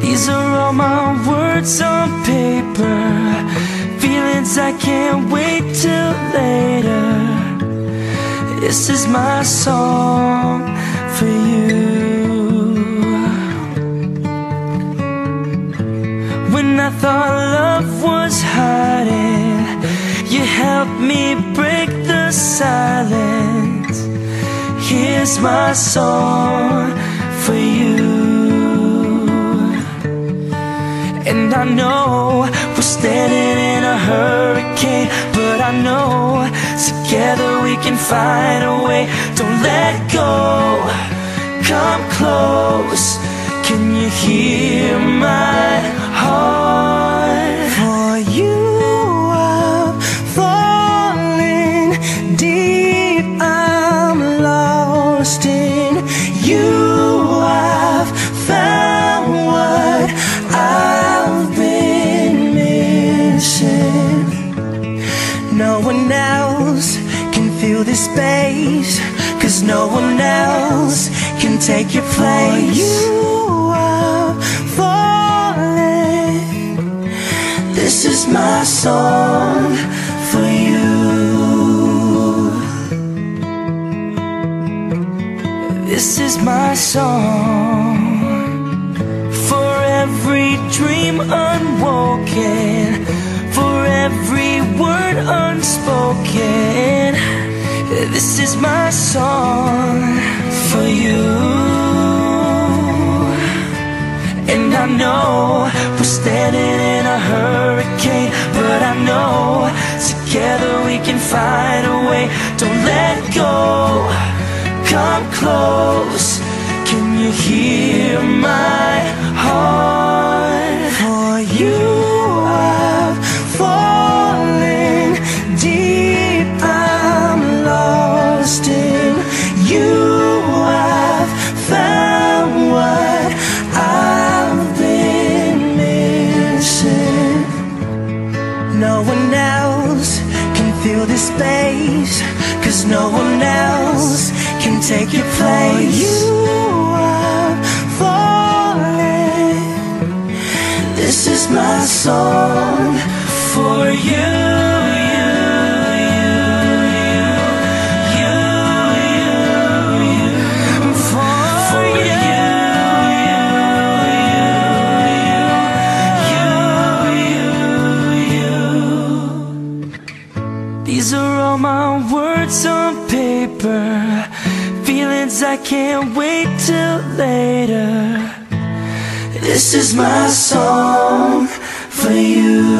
These are all my words on paper. Feelings I can't wait till later. This is my song for you I thought love was hiding. You helped me break the silence. Here's my song for you. And I know we're standing in a hurricane But I know together we can find a way. Don't let go, come close. Can you hear my space Cause no one else can take your place. You are falling. This is my song for you. This is my song For every dream unwoken For every word unspoken This is my song for you. And I know we're standing in a hurricane But I know together we can find a way. Don't let go. Come close. Can you hear my No one else can fill this space Cause no one else can take your place. You are falling. This is my song For you, all my words on paper. Feelings I can't wait till later. This is my song for you